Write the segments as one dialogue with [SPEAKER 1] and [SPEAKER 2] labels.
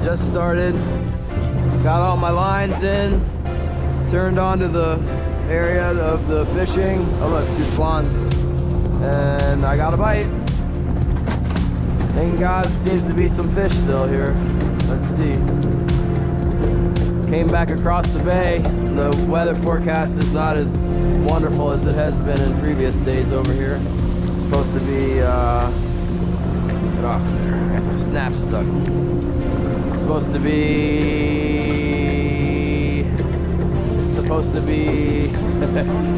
[SPEAKER 1] I just started, got all my lines in, turned onto the area of the fishing. Oh look, two swans. And I got a bite. Thank God seems to be some fish still here. Let's see. Came back across the bay. The weather forecast is not as wonderful as it has been in previous days over here. It's supposed to be, uh, get off there. I snap stuck. Supposed to be, it's supposed to be,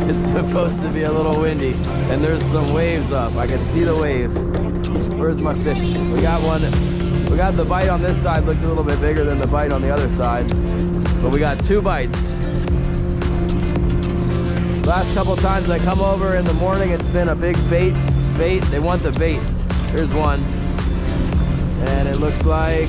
[SPEAKER 1] it's supposed to be a little windy. And there's some waves up. I can see the wave. Where's my fish? We got one. We got the bite on this side looked a little bit bigger than the bite on the other side. But we got two bites. Last couple times I come over in the morning, it's been a big bait. Bait, they want the bait. Here's one. And it looks like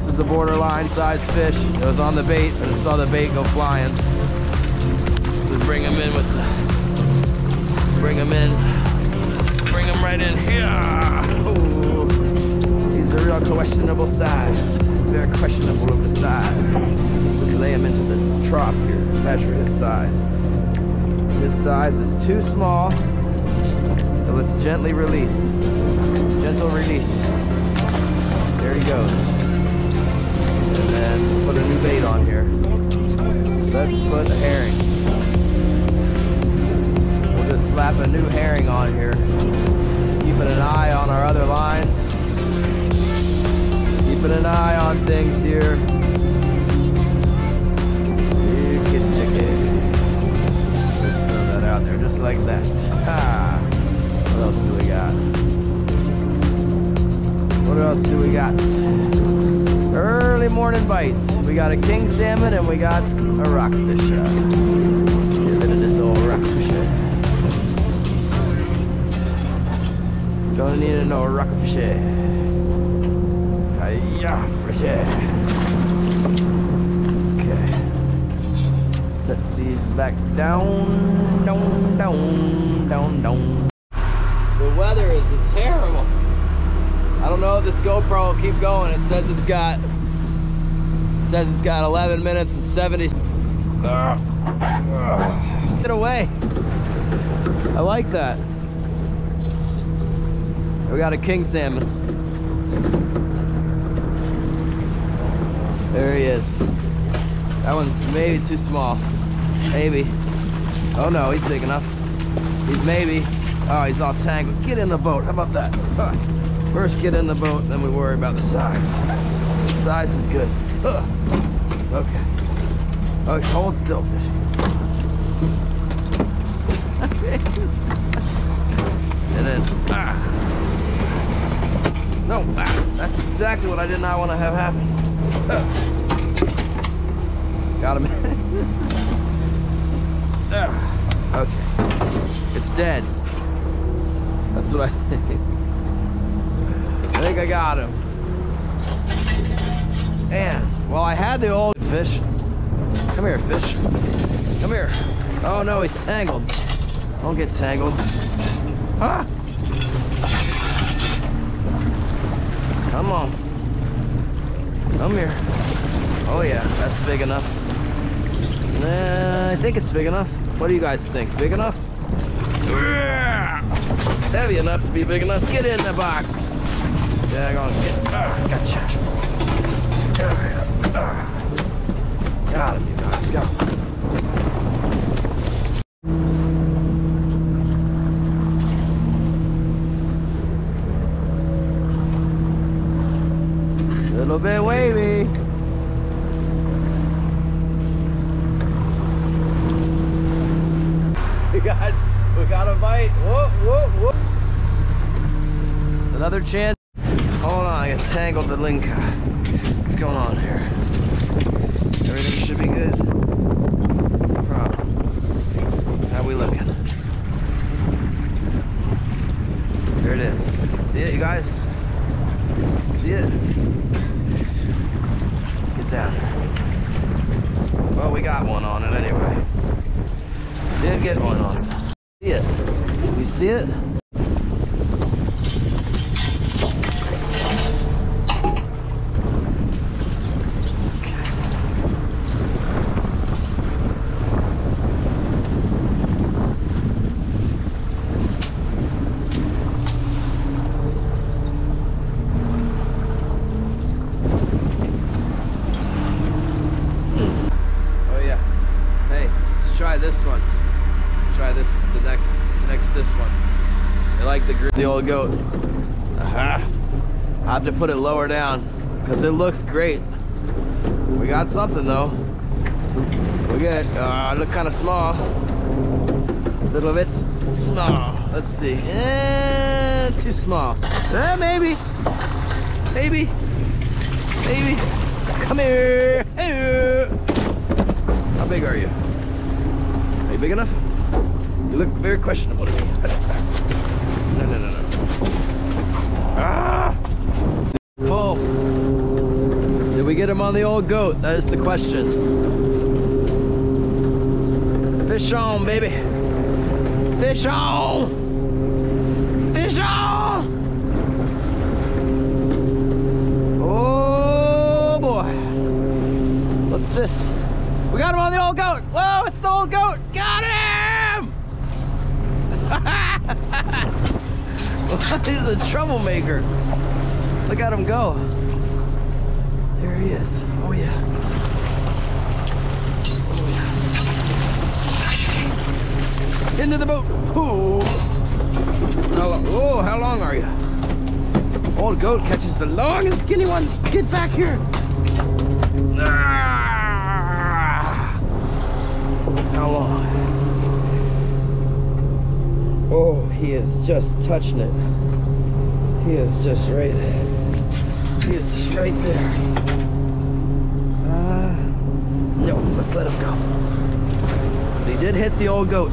[SPEAKER 1] this is a borderline size fish. It was on the bait, and I saw the bait go flying. Just bring him in with the, bring him in. Just bring him right in here. Ooh. He's a real questionable size. Very questionable of the size. Let's lay him into the trough here, measure his size. His size is too small, so let's gently release. Gentle release. There he goes. And put a new bait on here. Let's put a herring. We'll just slap a new herring on here. Keeping an eye on our other lines. Keeping an eye on things here. Let's throw that out there just like that. Ah. What else do we got? What else do we got? Early morning bites. We got a king salmon and we got a rockfish. Get rid of this old rockfish. Don't need know rockfish. Hiya, fish. Okay. Set these back down, down, down, down, down. The weather is terrible. I don't know if this GoPro will keep going. It says it's got says it's got 11 minutes and 70. Get away. I like that. We got a king salmon. There he is. That one's maybe too small. Maybe. Oh no, he's big enough. He's maybe. Oh, he's all tangled. Get in the boat. How about that? First get in the boat, then we worry about the size. The size is good. Ugh. Okay. Okay, hold still, fishing. and then, ah. No, ah. That's exactly what I did not want to have happen. Ugh. Got him. Okay. It's dead. That's what I think. I think I got him. And, well, I had the old fish. Come here, fish. Come here. Oh no, he's tangled. Don't get tangled. Ah! Come on. Come here. Oh yeah, that's big enough. Nah, I think it's big enough. What do you guys think? Big enough? It's heavy enough to be big enough. Get in the box. Yeah, go on. Get. Gotcha. Got him, you guys. Go. Little bit wavy. You guys, we got a bite. Whoa, whoa, whoa. Another chance. Hold on, I got tangled the linka. What's going on here? Everything should be good. What's the problem? How we looking? There it is. See it, you guys? See it? Get down. Well, we got one on it anyway. Did get one on it. See it? You see it? Goat. I have to put it lower down because it looks great. We got something though. We get uh, look kind of small. A little bit small. Let's see. Eh, too small. Eh, maybe. Maybe. Maybe. Come here. Hey. How big are you? Are you big enough? You look very questionable to me. No, no, no, no. Ah! Pull. Did we get him on the old goat? That is the question. Fish on, baby. Fish on. Fish on. Oh boy. What's this? We got him on the old goat. Whoa, it's the old goat. Got him. He's a troublemaker. Look at him go. There he is. Oh yeah. Oh yeah. Into the boat. Ooh. How, oh, how long are you? Old goat catches the long and skinny ones. Get back here. Ah. How long? Oh, he is just touching it. He is just right. He is just right there. Uh, no, let's let him go. But he did hit the old goat.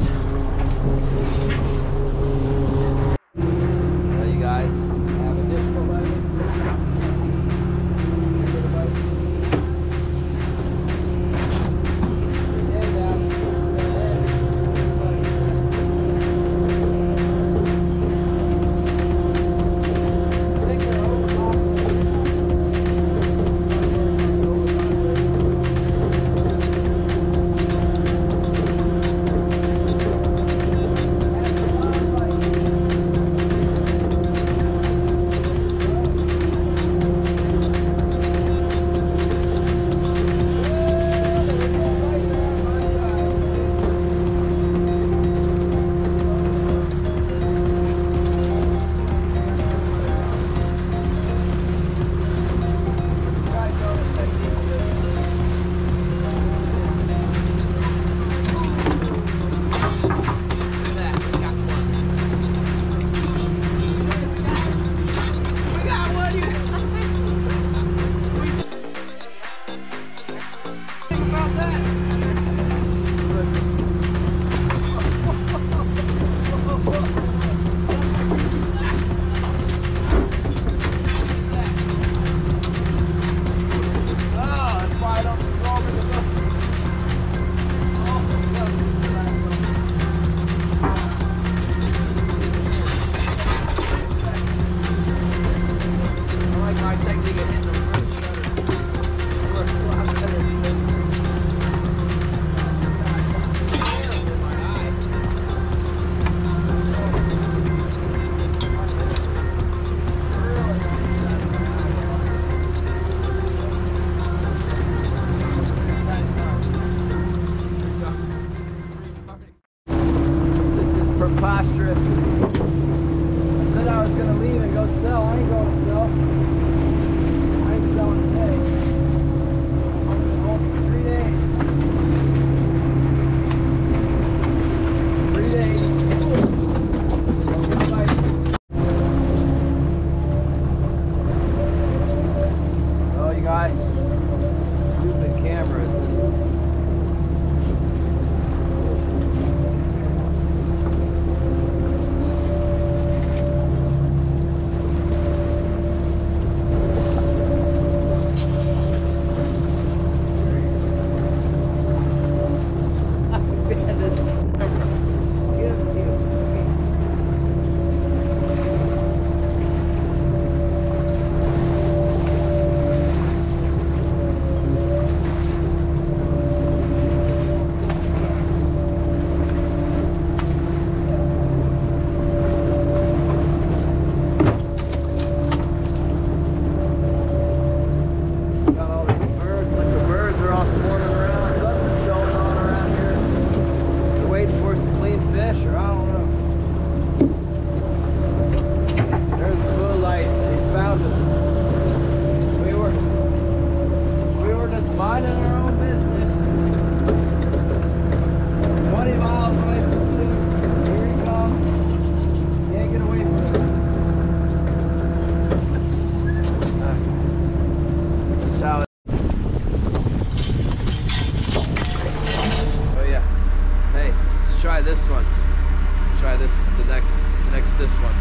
[SPEAKER 1] next next this one.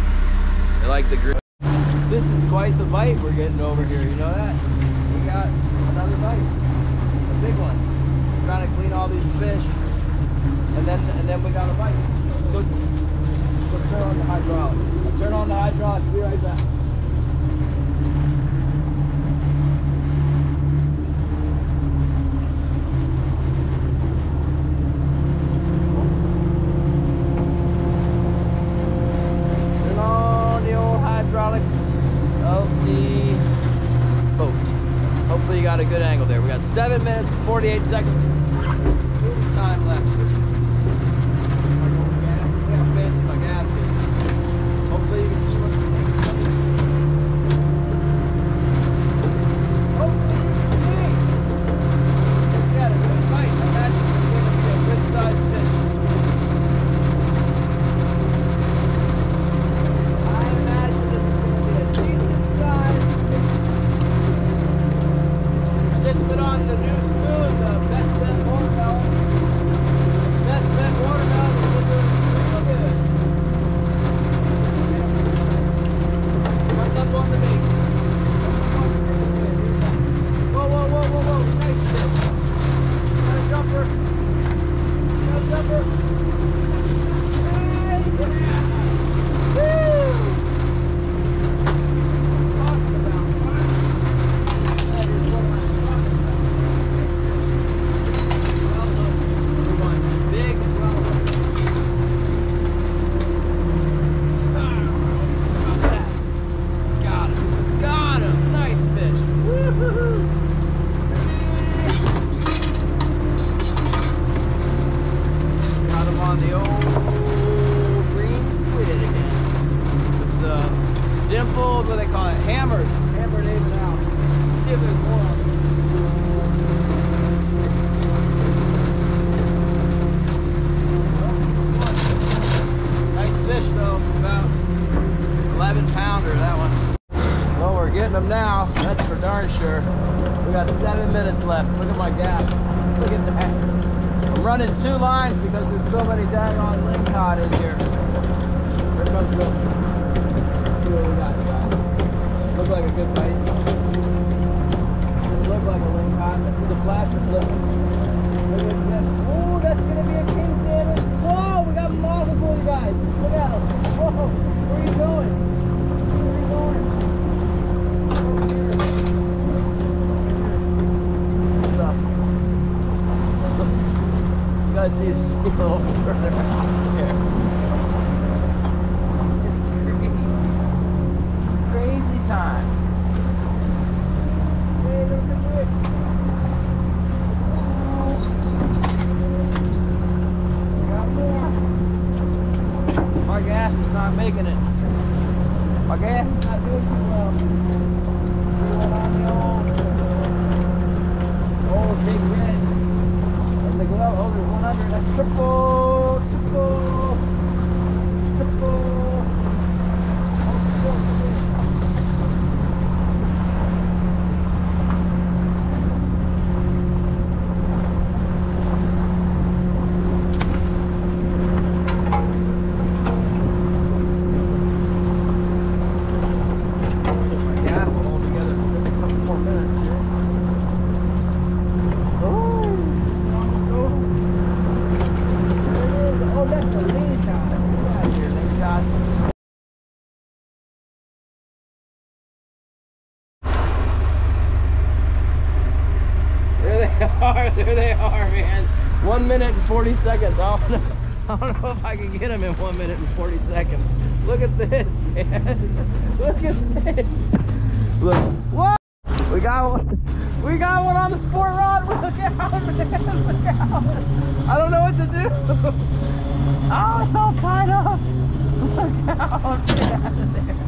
[SPEAKER 1] I like the green. This is quite the bite we're getting over here, you know that? We got another bite, a big one. We're trying to clean all these fish, and then and then we got a bite. So turn on the hydraulics. I'll turn on the hydraulics, be right back. Hydraulics of the boat. Hopefully you got a good angle there. We got seven minutes and 48 seconds. Time left. Look how fancy my gaff is. Hopefully you can see what's Hopefully you can see. We got a good bite. I imagine it's going to be a good sized fish. I imagine this is going to be a decent size. I just put on the new spoon, the Best Bet Watermelon. Best Bet Watermelon is looking real good. Comes up on the bait. Whoa, whoa, whoa, whoa, whoa. Nice fish. Got a jumper. Got a jumper. Hey, yeah. Woo! Talking about that is what I'm talking about. Well hooked. We want big and well hooked. Ah, got that. Got him. Let's got him. Nice fish. Woo-hoo-hoo. Got him on the old green squid again with the dimpled, what do they call it, hammered, hammered in and out. Let's see if there's more on it. Nice fish though, about 11 pounder that one. Well, we're getting them now, that's for darn sure. We got seven minutes left. Look at my gap. Look at that. I'm running two lines because there's so many daggone lingcod in here. Here. Look like a good bite. I see the flasher flipping. Look at. Oh, that's gonna be a king salmon. Whoa, we got multiple, you guys. Look at them. Whoa, where are you going? Where are you going? Over Stuff. You guys need to see a little further out there. It's crazy. Crazy time. Hey, look at this. We got more. My gas making it. My gas is not doing too well. See what on the old, old big red. And the glove, oh, there's one under. That's triple, triple, triple. Oh, triple. Yeah, we'll hold together for just a couple more minutes here. Oh, sitting on the stove. There it is. Oh, that's a lean shot. Get out of here, lean shot. There they are. There they are, man. One minute and 40 seconds. I don't know, I don't know if I can get them in one minute and 40 seconds. Look at this, man. Look at this. Look. What? We got one. We got one on the sport rod. Look out, man. Look out. I don't know what to do. Oh, it's all tied up. Look out. There.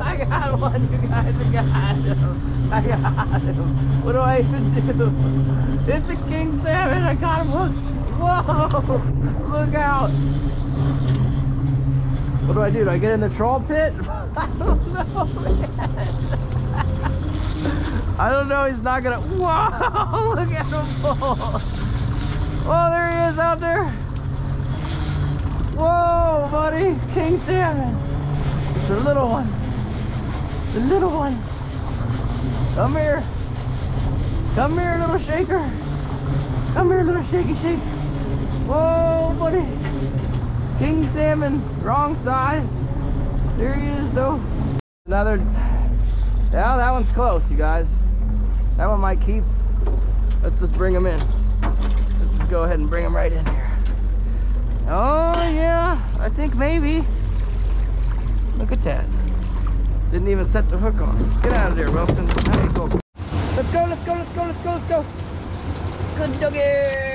[SPEAKER 1] I got one, you guys. I got him. I got him. What do I even do? It's a king salmon. I got him hooked. Whoa. Look out. What do I do? Do I get in the troll pit? I don't know, man. I don't know. He's not gonna. Whoa! Look at him pull. Oh, there he is out there. Whoa, buddy. King salmon. It's a little one. The little one. Come here. Come here, little shaker. Come here, little shaky shake. Whoa, buddy. King salmon, wrong size. There he is, though. Another. Yeah, that one's close, you guys. That one might keep. Let's just bring him in. Let's just go ahead and bring him right in here. Oh, yeah. I think maybe. Look at that. Didn't even set the hook on. Get out of there, Wilson. Let's go, let's go, let's go, let's go, let's go. Good doggy.